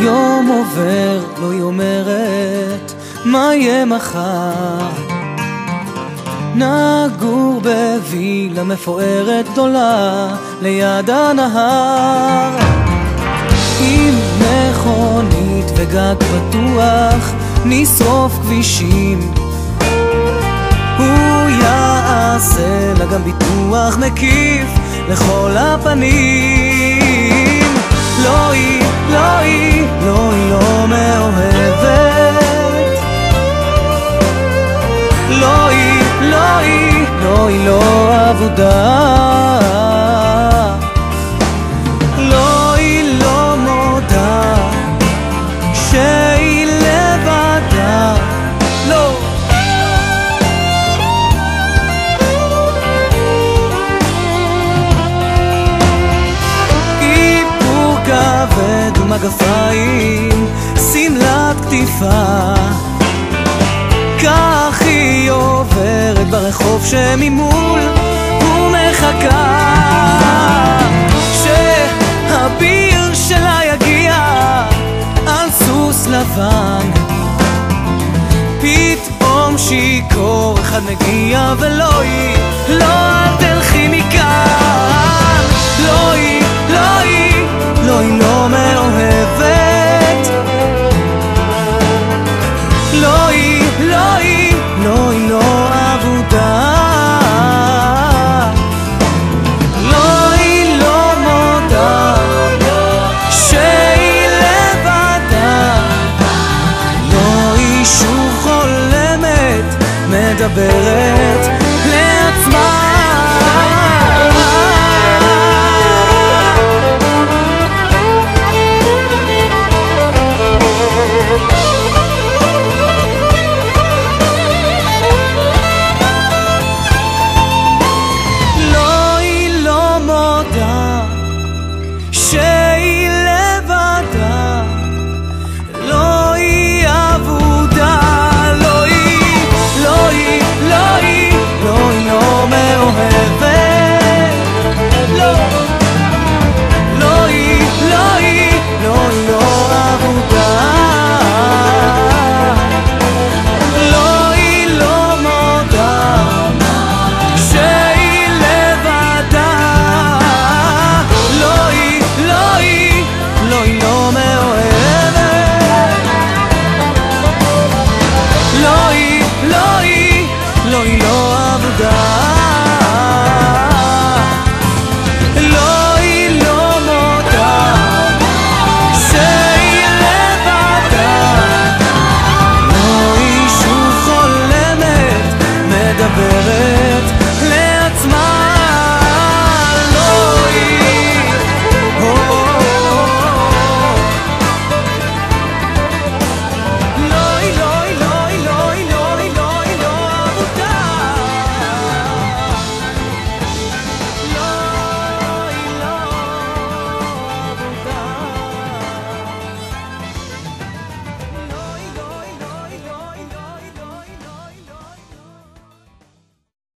יום עובר, לא היא אומרת, מה יהיה מחר? נגור בווילה מפוארת גדולה ליד הנהר. עם מכונית וגג פתוח נשרוף כבישים. הוא יעשה לה גם ביטוח מקיף לכל הפנים לא היא, לא היא, לא היא לא אבודה לא היא לא מודה שהיא לבדה. לא. איפור כבד ומגפיים, שמלת קטיפה. ברחוב שממול ומחכה שהביר שלה יגיע על סוס לבן. פתאום שיכור אחד מגיע ולא היא, לא אל מדברת.